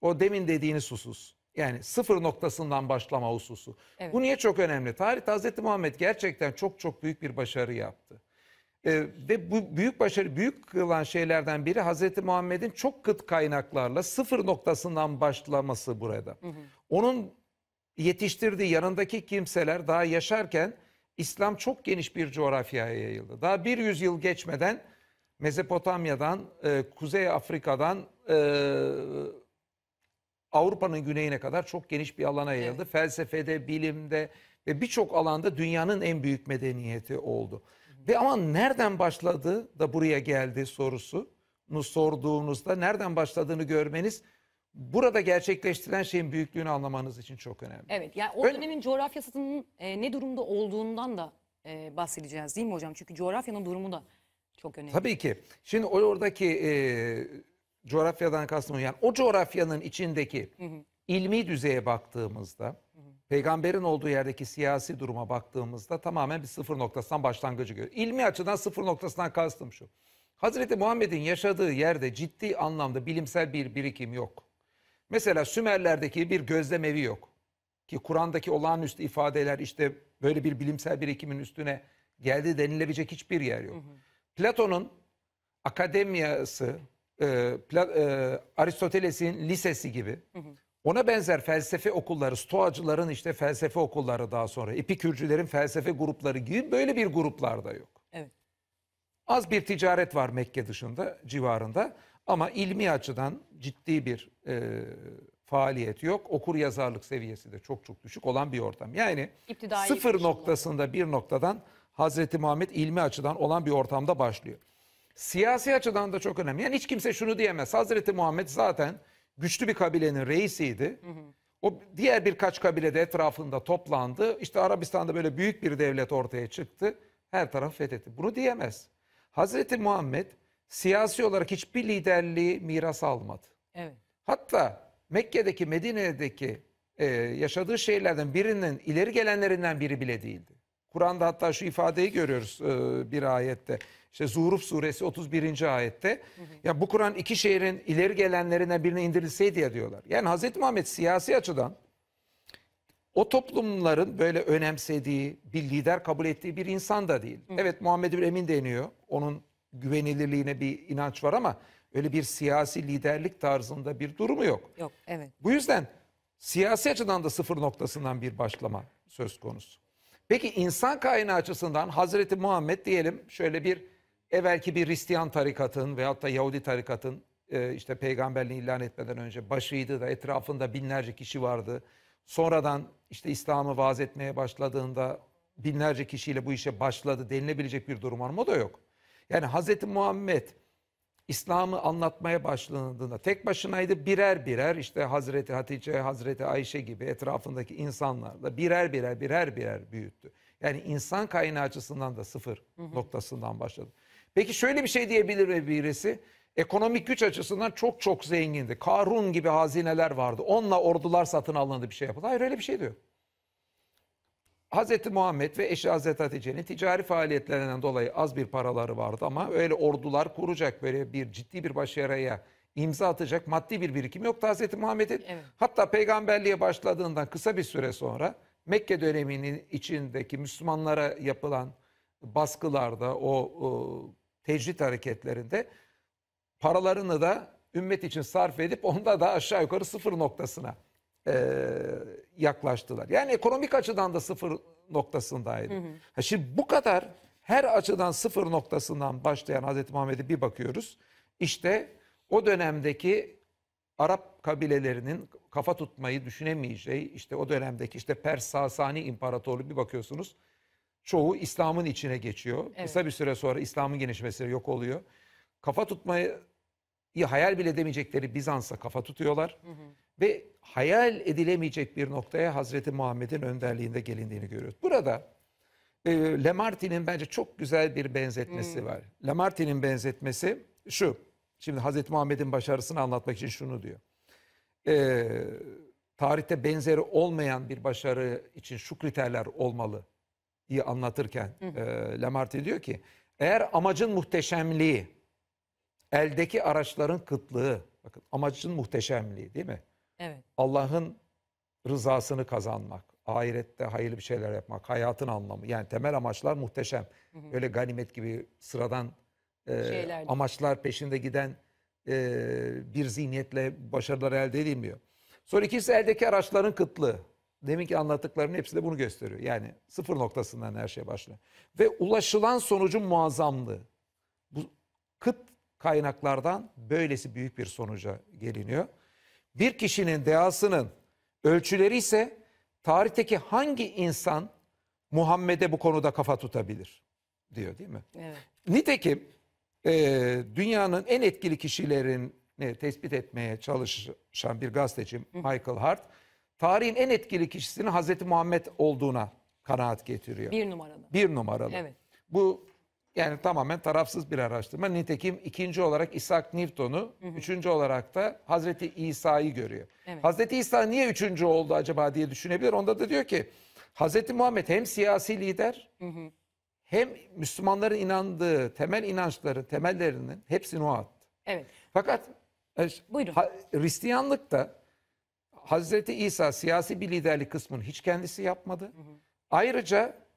O demin dediğiniz husus. Yani sıfır noktasından başlama hususu. Evet. Bu niye çok önemli? Tarihte Hazreti Muhammed gerçekten çok çok büyük bir başarı yaptı. Ee, ve bu büyük başarı, büyük kılan şeylerden biri Hazreti Muhammed'in çok kıt kaynaklarla sıfır noktasından başlaması burada. Onun yetiştirdiği yanındaki kimseler daha yaşarken İslam çok geniş bir coğrafyaya yayıldı. Daha bir yüzyıl geçmeden Mezopotamya'dan, e, Kuzey Afrika'dan e, Avrupa'nın güneyine kadar çok geniş bir alana yayıldı. Felsefede, bilimde ve birçok alanda dünyanın en büyük medeniyeti oldu. Ve ama nereden başladı da buraya geldi sorusunu sorduğunuzda nereden başladığını görmeniz burada gerçekleştirilen şeyin büyüklüğünü anlamanız için çok önemli. Evet yani o dönemin coğrafyasının e, ne durumda olduğundan da e, bahsedeceğiz değil mi hocam? Çünkü coğrafyanın durumu da çok önemli. Tabii ki. Şimdi o- oradaki e, coğrafyadan kastım yani o coğrafyanın içindeki ilmi düzeye baktığımızda, peygamberin olduğu yerdeki siyasi duruma baktığımızda tamamen bir sıfır noktasından başlangıcı görüyoruz. İlmi açıdan sıfır noktasından kastım şu. Hazreti Muhammed'in yaşadığı yerde ciddi anlamda bilimsel bir birikim yok. Mesela Sümerlerdeki bir gözlemevi yok. Ki Kur'an'daki olağanüstü ifadeler işte böyle bir bilimsel birikimin üstüne geldi denilebilecek hiçbir yer yok. Platon'un akademiyası, e, e, Aristoteles'in lisesi gibi ona benzer felsefe okulları, Stoacıların işte felsefe okulları daha sonra, Epikürcülerin felsefe grupları gibi böyle bir gruplar da yok. Evet. Az bir ticaret var Mekke dışında, civarında ama ilmi açıdan ciddi bir e, faaliyet yok. Okur yazarlık seviyesi de çok çok düşük olan bir ortam. Yani İptidai sıfır yetişim noktasında bir noktadan Hazreti Muhammed ilmi açıdan olan bir ortamda başlıyor. Siyasi açıdan da çok önemli. Yani hiç kimse şunu diyemez. Hazreti Muhammed zaten güçlü bir kabilenin reisiydi. O diğer birkaç kabile de etrafında toplandı. İşte Arabistan'da böyle büyük bir devlet ortaya çıktı. Her tarafı fethetti. Bunu diyemez. Hazreti Muhammed siyasi olarak hiçbir liderliği miras almadı. Evet. Hatta Mekke'deki, Medine'deki e, yaşadığı şeylerden birinin ileri gelenlerinden biri bile değildi. Kur'an'da hatta şu ifadeyi görüyoruz e, bir ayette. İşte Zuhruf suresi 31. ayette. Ya bu Kur'an iki şehrin ileri gelenlerinden birine indirilseydi ya diyorlar. Yani Hazreti Muhammed siyasi açıdan o toplumların böyle önemsediği, bir lider kabul ettiği bir insan da değil. Evet Muhammed bin Emin deniyor. Onun güvenilirliğine bir inanç var ama öyle bir siyasi liderlik tarzında bir durumu yok. Yok evet. Bu yüzden siyasi açıdan da sıfır noktasından bir başlama söz konusu. Peki insan kaynağı açısından Hazreti Muhammed diyelim şöyle bir evvelki bir Hristiyan tarikatın veyahut da Yahudi tarikatın e, işte peygamberliğini ilan etmeden önce başıydı da etrafında binlerce kişi vardı. Sonradan işte İslam'ı vaaz etmeye başladığında binlerce kişiyle bu işe başladı denilebilecek bir durum var mı? O da yok. Yani Hazreti Muhammed İslam'ı anlatmaya başlandığında tek başınaydı birer birer işte Hazreti Hatice, Hazreti Ayşe gibi etrafındaki insanlarla birer birer birer birer büyüttü. Yani insan kaynağı açısından da sıfır noktasından başladı. Peki şöyle bir şey diyebilir mi birisi? Ekonomik güç açısından çok çok zengindi. Karun gibi hazineler vardı. Onunla ordular satın alındı bir şey yapıldı. Hayır öyle bir şey diyor. Hazreti Muhammed ve eşi Hazreti Hatice'nin ticari faaliyetlerinden dolayı az bir paraları vardı ama öyle ordular kuracak böyle bir ciddi bir başarıya imza atacak maddi bir birikim yoktu Hazreti Muhammed'in. Evet. Hatta peygamberliğe başladığından kısa bir süre sonra Mekke döneminin içindeki Müslümanlara yapılan baskılarda o, o tecrit hareketlerinde paralarını da ümmet için sarf edip onda da aşağı yukarı sıfır noktasına e, yaklaştılar. Yani ekonomik açıdan da sıfır noktasındaydı. Ha şimdi bu kadar her açıdan sıfır noktasından başlayan Hazreti Muhammed'e bir bakıyoruz. İşte o dönemdeki Arap kabilelerinin kafa tutmayı düşünemeyeceği işte o dönemdeki işte Pers Sasani İmparatorluğu bir bakıyorsunuz. Çoğu İslam'ın içine geçiyor. Kısa bir süre sonra İslam'ın genişlemesiyle yok oluyor. Kafa tutmayı hayal bile edemeyecekleri Bizans'a kafa tutuyorlar. Ve hayal edilemeyecek bir noktaya Hazreti Muhammed'in önderliğinde gelindiğini görüyoruz. Burada e, Lamartine'in bence çok güzel bir benzetmesi var. Lamartine'in benzetmesi şu. Şimdi Hazreti Muhammed'in başarısını anlatmak için şunu diyor. E, tarihte benzeri olmayan bir başarı için şu kriterler olmalı diye anlatırken e, Lamartine diyor ki eğer amacın muhteşemliği, eldeki araçların kıtlığı, Bakın amacın muhteşemliği değil mi? Evet. Allah'ın rızasını kazanmak, ahirette hayırlı bir şeyler yapmak, hayatın anlamı. Yani temel amaçlar muhteşem. Öyle ganimet gibi sıradan e, Şeyler amaçlar peşinde giden e, bir zihniyetle başarılar elde edilmiyor. Sonra ikincisi eldeki araçların kıtlığı. Deminki anlattıklarımın hepsi de bunu gösteriyor. Yani sıfır noktasından her şey başlıyor. Ve ulaşılan sonucun muazzamlığı. Bu kıt kaynaklardan böylesi büyük bir sonuca geliniyor. Bir kişinin dehasının ölçüleri ise tarihteki hangi insan Muhammed'e bu konuda kafa tutabilir diyor değil mi? Evet. Nitekim e, dünyanın en etkili kişilerini tespit etmeye çalışan bir gazeteci Michael Hart, tarihin en etkili kişisinin Hazreti Muhammed olduğuna kanaat getiriyor. Bir, Bir numarada. numaralı. Evet. Bu yani tamamen tarafsız bir araştırma. Nitekim ikinci olarak Isaac Newton'u, üçüncü olarak da Hazreti İsa'yı görüyor. Evet. Hazreti İsa niye üçüncü oldu acaba diye düşünebilir. Onda da diyor ki Hazreti Muhammed hem siyasi lider hem Müslümanların inandığı temel inançların temellerinin hepsini o attı. Evet. Fakat e, Buyurun. Hristiyanlıkta Hazreti İsa siyasi bir liderlik kısmını hiç kendisi yapmadı. Ayrıca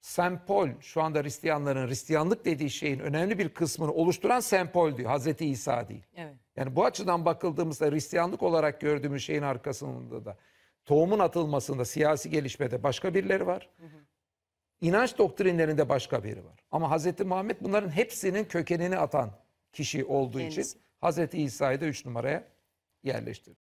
sempol şu anda Hristiyanların Hristiyanlık dediği şeyin önemli bir kısmını oluşturan sempol diyor. Hazreti İsa değil. Evet. Yani bu açıdan bakıldığımızda Hristiyanlık olarak gördüğümüz şeyin arkasında da tohumun atılmasında, siyasi gelişmede başka birileri var. İnanç doktrinlerinde başka biri var. Ama Hazreti Muhammed bunların hepsinin kökenini atan kişi olduğu Kendisi. için Hazreti İsa'yı da üç numaraya yerleştirdi.